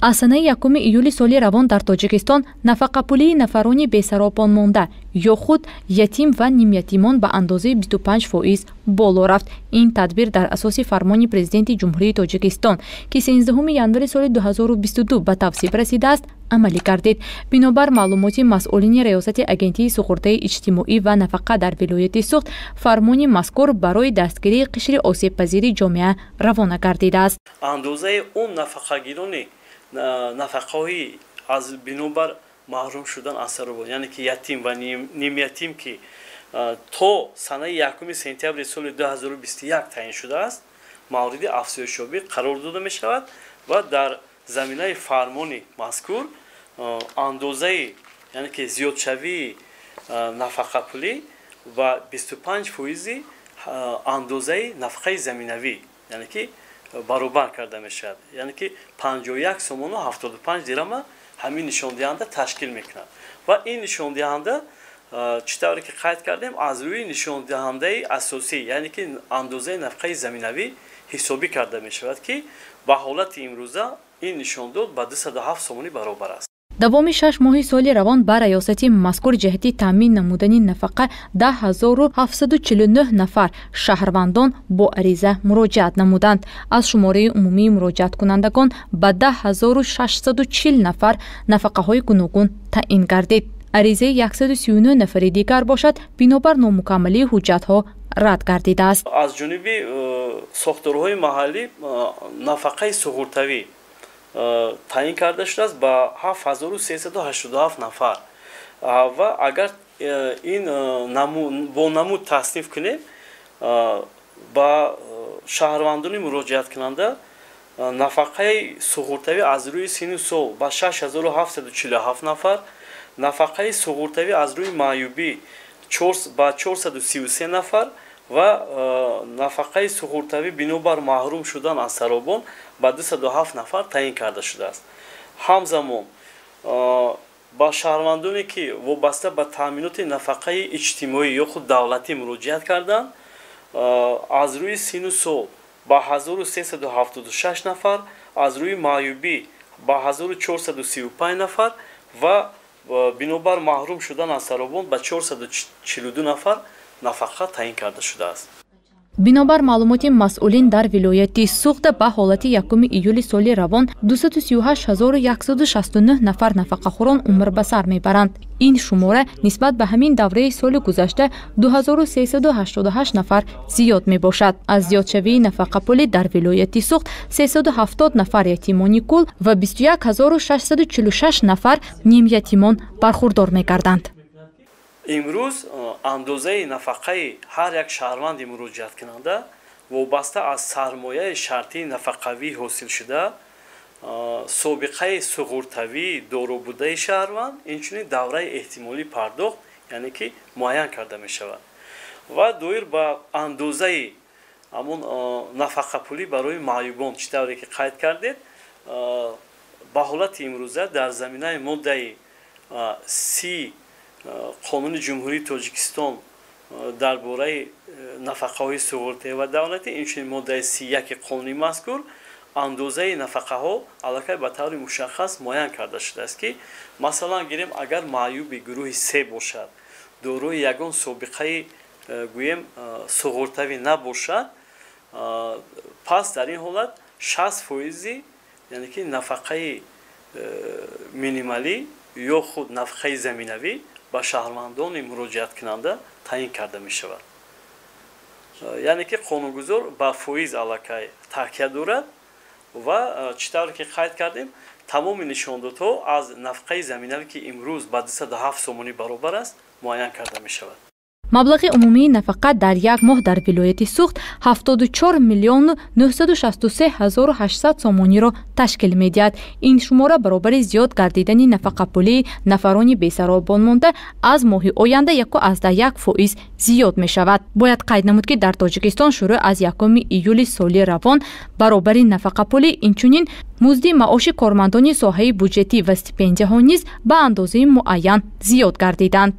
аз санаи якуми июли соли равон дар тоҷикистон нафақапулии нафарони бесаропон монда ё худ ятим ва нимятимон ба андозаи 25 фоиз боло рафт. Ин тадбир дар асоси фармони президенти ҷумҳурии тоҷикистон ки 13 январи соли 2022 ба тавсиб расидааст амалӣ гардид. Бинобар маълумоти масъулини раёсати агентии суғуртаи иҷтимоӣ ва нафақа дар вилояти суғд фармони мазкур барои дастгирии қишри осебпазири ҷомеа равона гардидааст. Андозаи он нафақагирони нафақаҳои аз бинобар маҳрум шудан аз саробон яъне ки ятим ва нимятим ки то санаи якуми сентябри соли 2021 таъин шудааст мавриди афзоишёбӣ қарор дода мешавад ва дар заминаи фармони мазкур андозаи яъне ки зиёдшавии нафақапулӣ ва 25 фоизи андозаи нафақаи заминавӣ. Яъне ки баробар карда мешавад. Яъне ки 51 сомону 75 дирама ҳамин нишондиҳанда ташкил мекунад. Ва ин нишондиҳанда чӣ тавре ки қайд кардем? аз рӯи нишондиҳандаи асосӣ яъне ки андозаи нафқаи заминавӣ ҳисобӣ карда мешавад ки ба ҳолати имрӯза ин нишондод ба 27 сомонӣ баробар аст давоми шаш моҳи соли равон ба раёсати мазкур ҷиҳати таъмин намудани нафақа 10749 нафар шаҳрвандон бо ариза муроҷиат намуданд. Аз шумораи умумии муроҷиаткунандагон ба 10640 нафар нафақаҳои гуногун таъин гардид. Аризаи 139 нафари дигар бошад бинобар номукаммалии ҳуҷҷатҳо рад гардидааст. Аз ҷониби э, сохторҳои маҳаллӣ э, нафақаи суғуртавӣ таъин карда шудааст ба 7387 нафар. Ва агар э, ин э, бо намуд тасниф кунем ба шаҳрвандони муроҷиаткунанда нафақаи суғуртавӣ аз рӯи синну сол ба 6747 нафар нафақаи суғуртавӣ аз рӯи маъюбӣ ба 433 нафар ва нафақаи суғуртавӣ бинобар маҳрум шудан аз саробон ба 27 нафар таъин карда шудааст. Ҳамзамон ба шаҳрвандоне ки вобаста ба таъминоти нафақаи иҷтимоӣ ё худ давлатӣ муроҷиат карданд аз рӯи сину сол ба 1376 нафар аз рӯи маъюбӣ ба 1435 нафар ва бинобар маҳрум шудан аз саробон ба 442 нафар нафақа таъин карда шудааст. Бинобар маълумоти масъулин дар вилояти суғда ба ҳолати 1 июли соли равон 238169 нафар нафақахӯрон умр ба сар мебаранд. Ин шумора нисбат ба ҳамин давраи соли гузашта 2388 нафар зиёд мебошад. Аз зиёдшавии нафақапулӣ дар вилояти суғд 370 нафар ятимони кул ва 21646 нафар нимятимон бархурдор мегарданд имрӯз андозаи нафақаи ҳар як шаҳрванди муроҷиаткунанда вобаста аз сармояи шартии нафақавӣ ҳосилшуда собиқаи суғуртавӣ доробудаи шаҳрванд инчунин давраи эҳтимолии пардохт яъне ки муайян карда мешавад. Ва доир ба андозаи ҳамон нафақапулӣ барои маъюбон чӣ тавре ки қайд кардед? Ба ҳолати имрӯза дар заминаи моддаи си қонуни ҷумҳурии тоҷикистон дар бораи нафақаҳои суғуртӣ ва давлатӣ инчунин моддаи сияки қонуни мазкур андозаи нафақаҳо аллакай ба таври мушаххас муайян карда шудааст ки масалан гирем агар маъюби гурӯҳи се бошад дорои ягон собиқаи гӯем суғуртавӣ набошад пас дар ин ҳолат шаст фоизи яъне ки нафақаи минималӣ ё худ нафақаи заминавӣ ба шаҳрвандони муроҷиаткунанда таъин карда мешавад. Яъне ки қонунгузор ба фоиз аллакай такя дорад ва чӣ тавре ки қайд кардем тамоми нишондодҳо аз нафқаи заминавӣ ки имрӯз ба 27 сомонӣ баробар аст муайян карда мешавад маблағи умумии нафақа дар як моҳ дар вилояти суғд 74 миллиону 963 ҳазору 800 сомониро ташкил медиҳад. Ин шумора баробари зиёд гардидани нафақапулии нафарони бесаробон монда аз моҳи оянда 11 фоиз зиёд мешавад. Бояд қайд намуд ки дар тоҷикистон шурӯъ аз 1 июли соли равон баробари нафақапулӣ инчунин музди маоши кормандони соҳаи буҷетӣ ва стипендияҳо низ ба андозаи муайян зиёд гардиданд